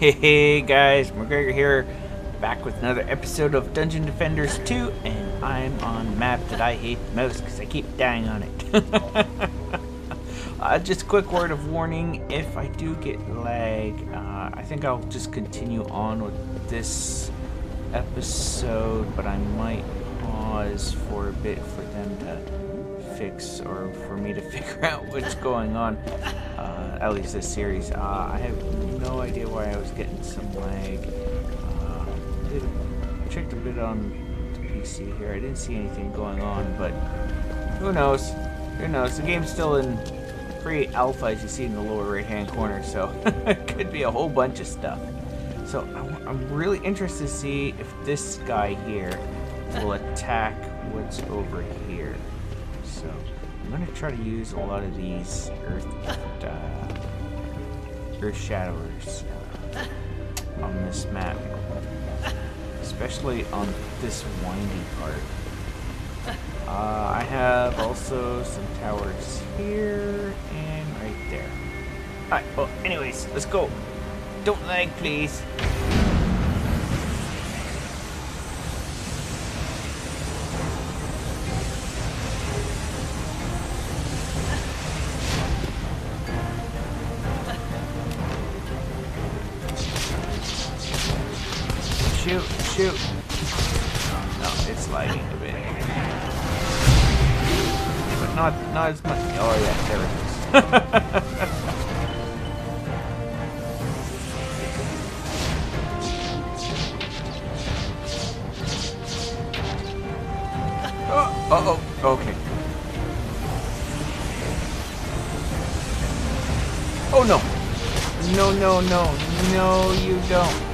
Hey guys, MacGhriogair here, back with another episode of Dungeon Defenders 2, and I'm on the map that I hate the most because I keep dying on it. uh, just a quick word of warning, if I do get lag, uh, I think I'll just continue on with this episode, but I might pause for a bit for them to fix or for me to figure out what's going on. Uh, at least this series. Uh, I have no idea why I was getting some lag. Uh, I checked a bit on the PC here. I didn't see anything going on, but who knows? Who knows? The game's still in pre-alpha, as you see in the lower right-hand corner, so it could be a whole bunch of stuff. So I'm really interested to see if this guy here will attack what's over here. So I'm gonna try to use a lot of these earth uh, earth shadowers on this map, especially on this windy part. Uh, I have also some towers here and right there. Alright, well, anyways, let's go. Don't lag, please. As much. Oh yeah, there it is. oh, uh oh, okay. Oh no. No, no, no. No, you don't.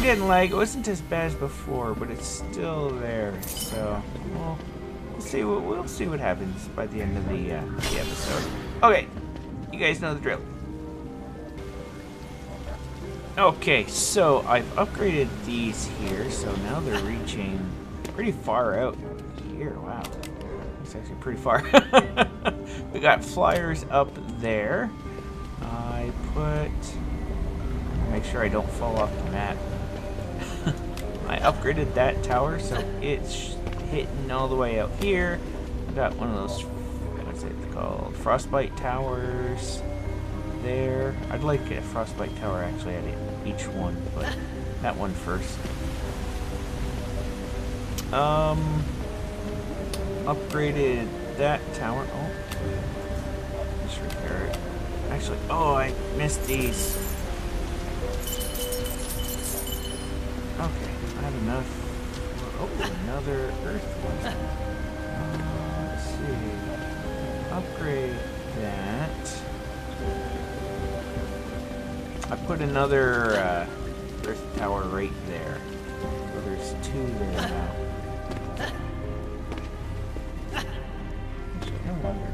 Still getting lag. It wasn't as bad as before, but it's still there. So, we'll, we'll see. What, we'll see what happens by the end of the, uh, the episode. Okay, you guys know the drill. Okay, so I've upgraded these here, so now they're reaching pretty far out here. Wow, it's actually pretty far. we got flyers up there. I put. Make sure I don't fall off the map. Upgraded that tower, so it's hitting all the way out here. I got one of those. What's it called? Frostbite towers there. I'd like a frostbite tower actually at each one, but that one first. Um, upgraded that tower. Oh, just repair it. Actually, oh, I missed these. Enough. Oh, another earth one. Uh, let's see. Upgrade that. I put another uh, earth tower right there. So there's two there now. I wonder,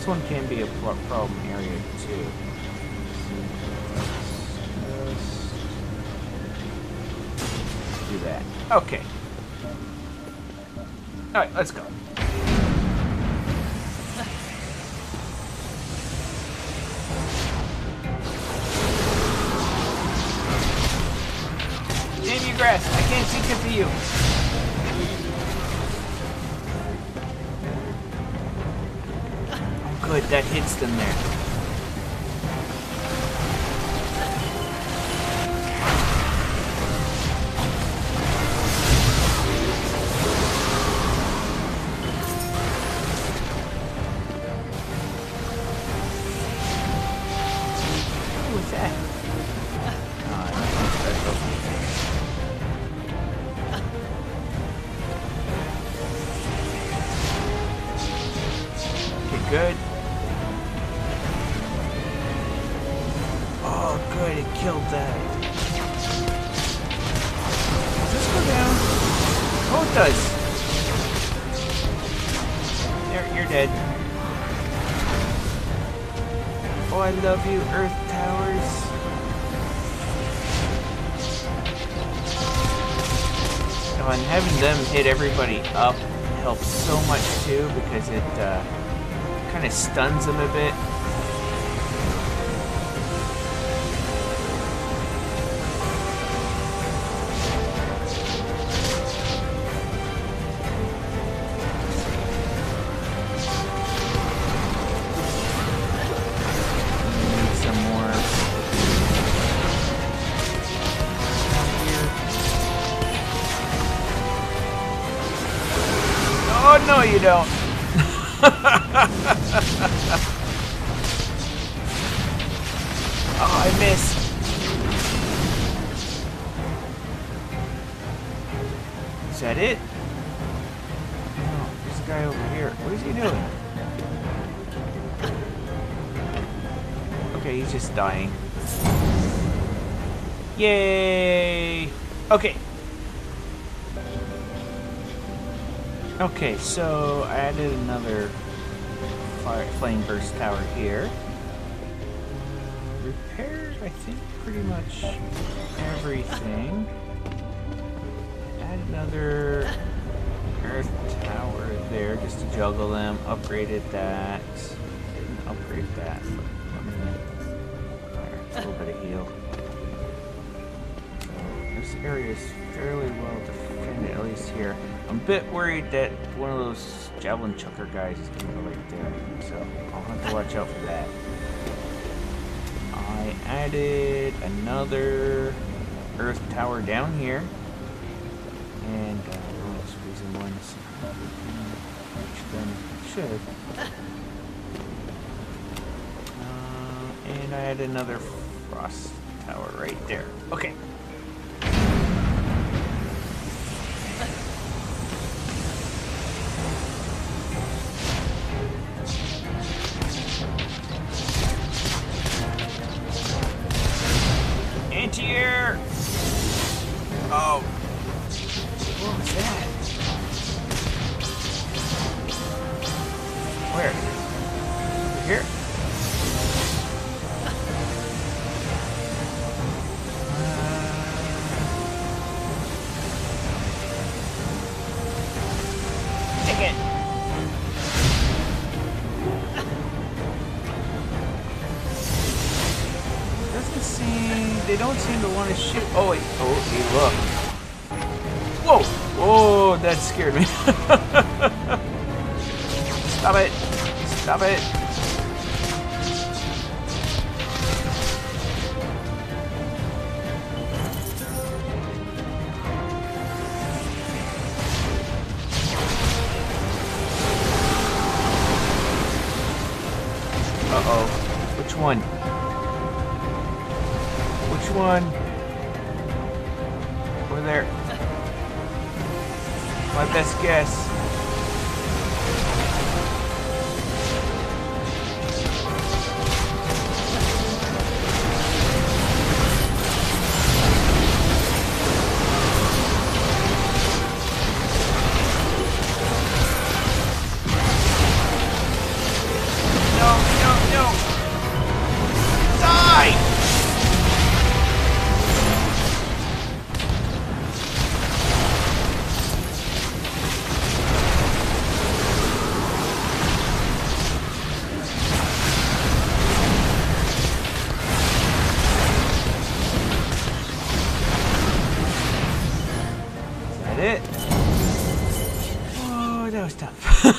This one can be a problem area too. do that. Okay. Alright, let's go. Damn you, grass. I can't see good to you. Good, that hits them there. Hit everybody up helps so much too because it uh, kind of stuns them a bit. Is that it? No, there's a guy over here. What is he doing? Okay, he's just dying. Yay! Okay. Okay, so I added another fire, flame burst tower here. Repaired, I think, pretty much everything. Another earth tower there just to juggle them. Upgraded that. Didn't upgrade that. A little bit of heal. This area is fairly well defended, at least here. I'm a bit worried that one of those javelin chucker guys is going to go right there, so I'll have to watch out for that. I added another earth tower down here, and uh, squeeze in one, which then should. Uh, and I added another frost tower right there. Okay. Doesn't seem... They don't seem to want to shoot... Oh, wait. Oh, hey, look. Whoa! Whoa, that scared me. Stop it! Stop it!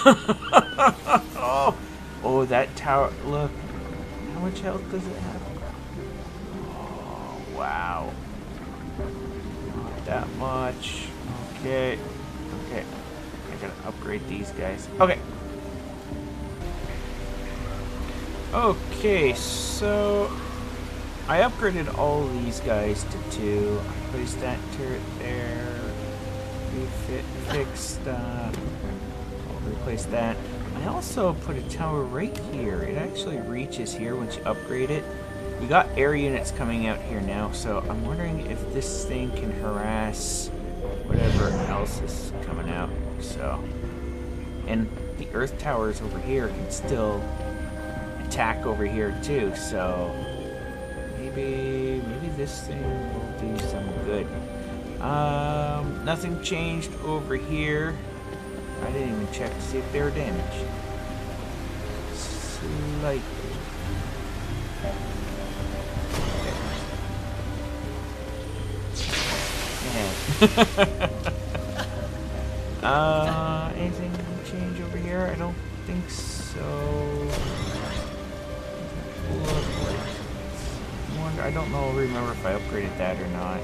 Oh, oh, that tower. Look, how much health does it have? Oh, wow. Not that much. Okay. Okay. I gotta upgrade these guys. Okay. Okay, so I upgraded all these guys to two. I placed that turret there. Refit, fixed. Uh, replace that. I also put a tower right here. It actually reaches here once you upgrade it. We got air units coming out here now, so I'm wondering if this thing can harass whatever else is coming out. So, and the Earth towers over here can still attack over here too. So maybe maybe this thing will do some good. Um, nothing changed over here. I didn't even check to see if they were damaged. Slightly. Uh, anything change over here? I don't think so. Wonder. I don't know. Remember if I upgraded that or not.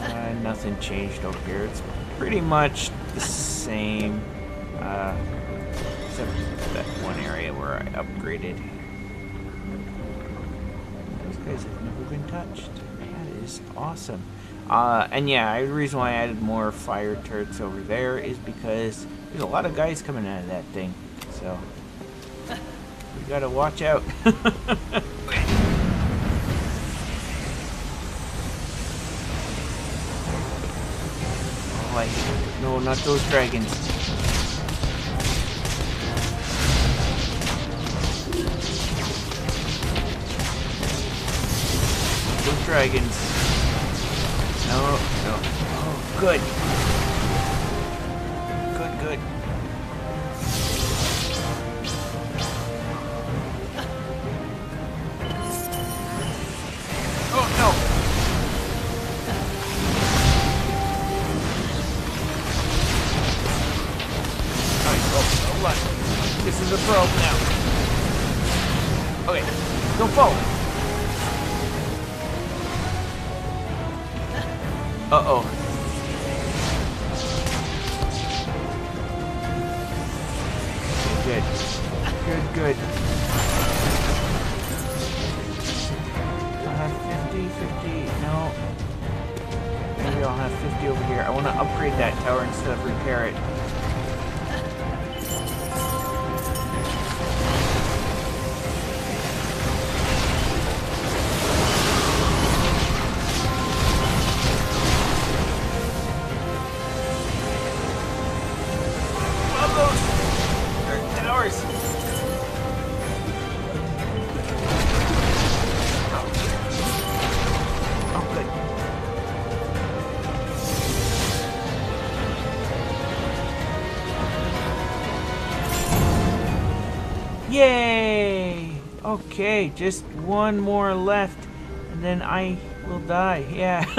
Uh, nothing changed over here. It's pretty much the same, uh, except that one area where I upgraded. Those guys have never been touched. That is awesome. Uh, and yeah, the reason why I added more fire turrets over there is because there's a lot of guys coming out of that thing. So, we gotta watch out. I, no, not those dragons. Those dragons. No, no. Oh. Good, is a probe now. Okay, don't fall. Uh-oh. Okay, just one more left, and then I will die. Yeah.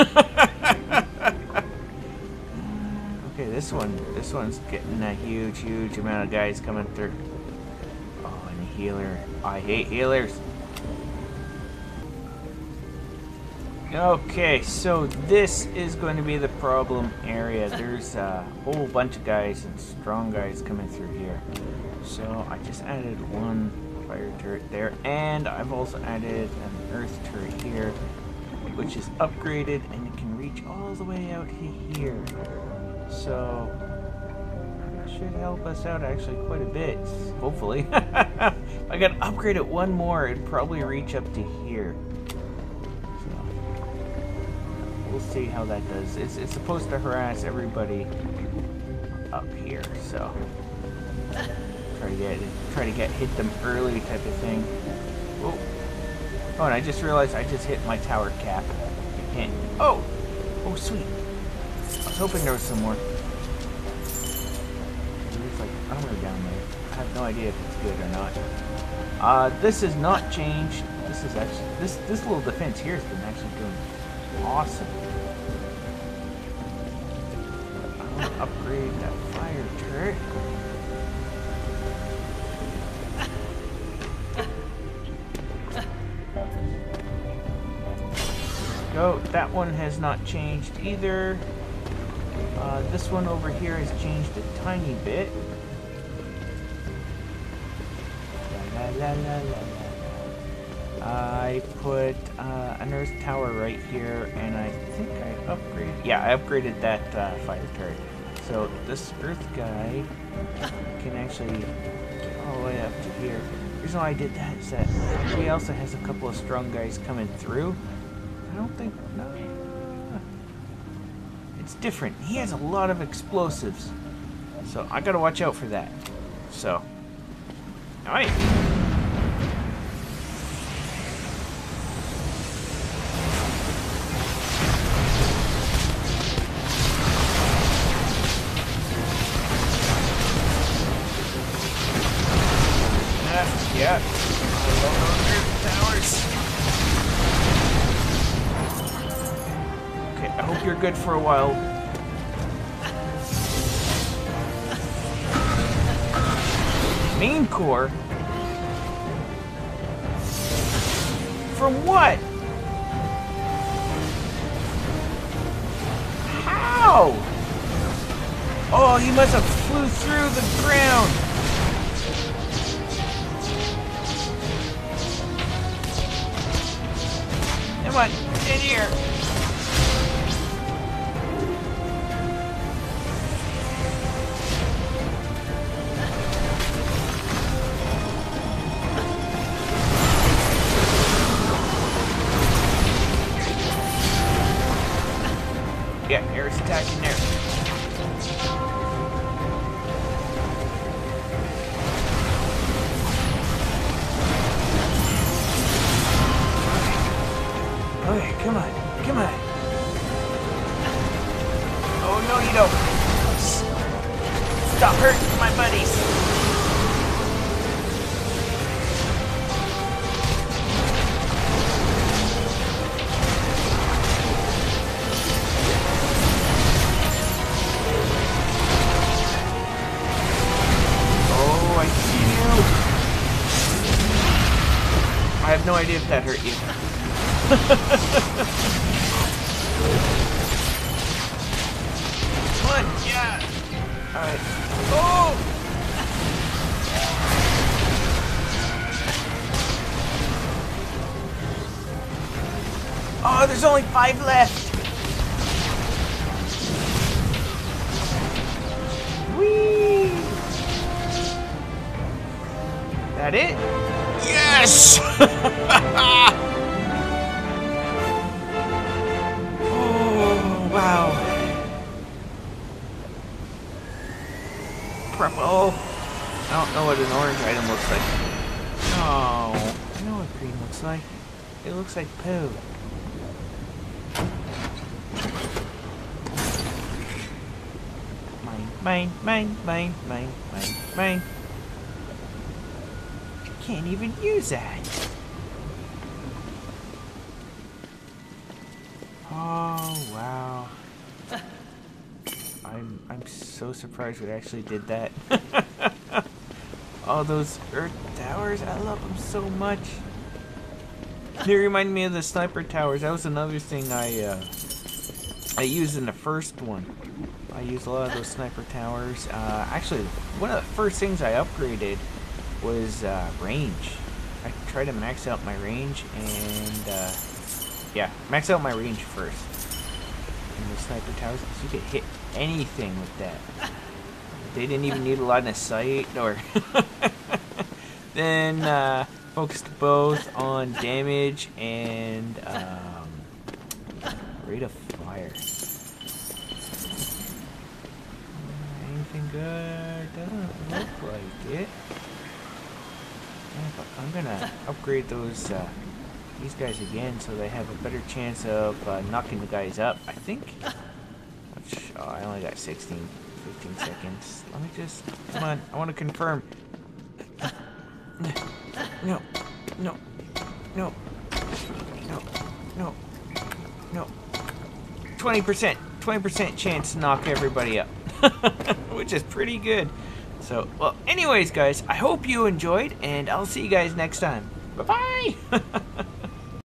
okay, this one, this one's getting a huge, huge amount of guys coming through. Oh, and a healer. I hate healers. Okay, so this is going to be the problem area. There's a whole bunch of guys and strong guys coming through here. So I just added one fire turret there, and I've also added an earth turret here, which is upgraded and it can reach all the way out here. So should help us out actually quite a bit, hopefully. I got to upgrade it one more, it'd probably reach up to here. So we'll see how that does. It's, it's supposed to harass everybody up here, so try to get try to get hit them early type of thing. Oh, oh, and I just realized I just hit my tower cap. Can't. Oh, oh, sweet. I was hoping there was some more. There's like armor down there. I have no idea if it's good or not. Uh, this is not changed. This is actually this this little defense here has been actually doing awesome. I want to upgrade that fire turret. Go. That one has not changed either. Uh, this one over here has changed a tiny bit. La, la, la, I put uh, an earth tower right here, and I think I upgraded. Yeah, I upgraded that uh, fire turret. So this earth guy can actually get all the way up to here. The reason why I did that is that he also has a couple of strong guys coming through. Don't think no. It's different. He has a lot of explosives, so I gotta watch out for that. So, all good for a while. Main core? From what? How? Oh, he must have flew through the ground. Come on, in here. Yeah, air's attacking there. Okay, come on, come on. Oh no, you don't. Stop hurting my buddies. I have no idea if that hurt you. Yeah. All right. Oh! Oh, there's only five left. Whee! That it? Yes! Oh, wow. Purple. I don't know what an orange item looks like. Oh, I know what green looks like. It looks like poo. Mine, mine, mine, mine, mine, mine, mine. Can't even use that. Oh wow. I'm I'm so surprised we actually did that. All those earth towers, I love them so much. They remind me of the sniper towers. That was another thing I uh, I used in the first one. I used a lot of those sniper towers. Uh, actually, one of the first things I upgraded was uh, range. I tried to max out my range and uh, yeah, max out my range first. And the sniper towers, you could hit anything with that. They didn't even need a line of sight or. then uh, focused both on damage and um, rate of fire. Anything good? Doesn't look like it. I'm gonna upgrade those uh, these guys again so they have a better chance of uh, knocking the guys up. I think. Which, oh, I only got 16, 15 seconds. Let me just come on. I want to confirm. No, no, no, no, no, no. 20%, 20% chance to knock everybody up, which is pretty good. So, well, anyways, guys, I hope you enjoyed, and I'll see you guys next time. Bye bye.